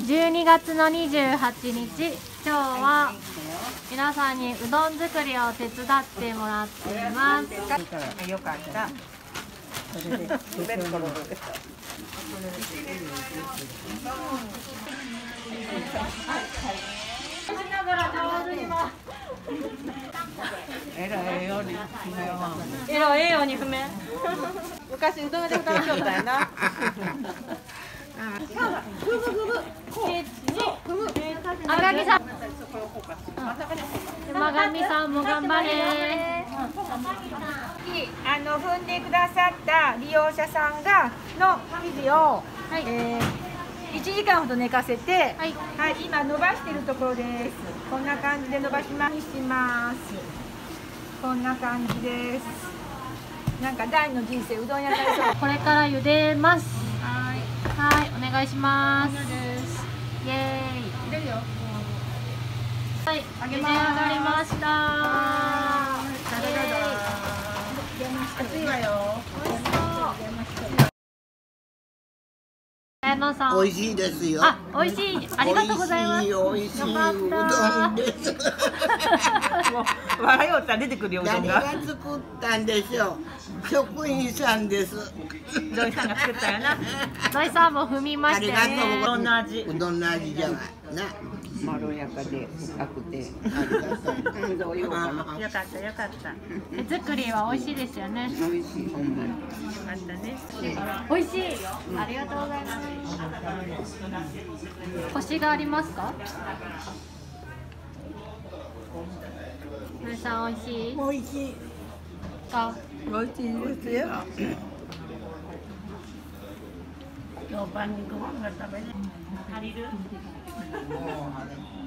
12月の28日今日は皆さんにうどん作りを手伝ってもらっています よかった。えらいよりえらええように踏め昔うどん屋で働きよったんやな。さん。山上さんも頑張れ。あの踏ん。でくださった利用者さんがの生地を、はい。えー1時間ほど寝かせて、はい。はい、今伸ばしているところです。こんな感じで伸ばします。こんな感じです。なんか第二の人生うどん屋になりそう。これから茹でます。はい。はいお願いしますイエーイ入れるよ。はい茹で上がりました熱いわよ。美味しいですよ。あ、美味しい。ありがとうございます。美味しい美味しいうよかったどんです。笑いよったら出てくるよ誰がが。作ったんでしょう。職員さんです。土井さんが作ったよな。土井さんも踏みまありしたよね。がとう。うどんの味？うどんの味じゃない。な。まろやかで深くて。どうようかなよかったよかった。よ手作りは美味しいですよね。美味しいほんまにかったね。美味しい。ありがとうございます。コシがありますか？土井さん美味しい？美味しいか。美味しいですよ今日晩にご飯が食べれ借りる？哦好的。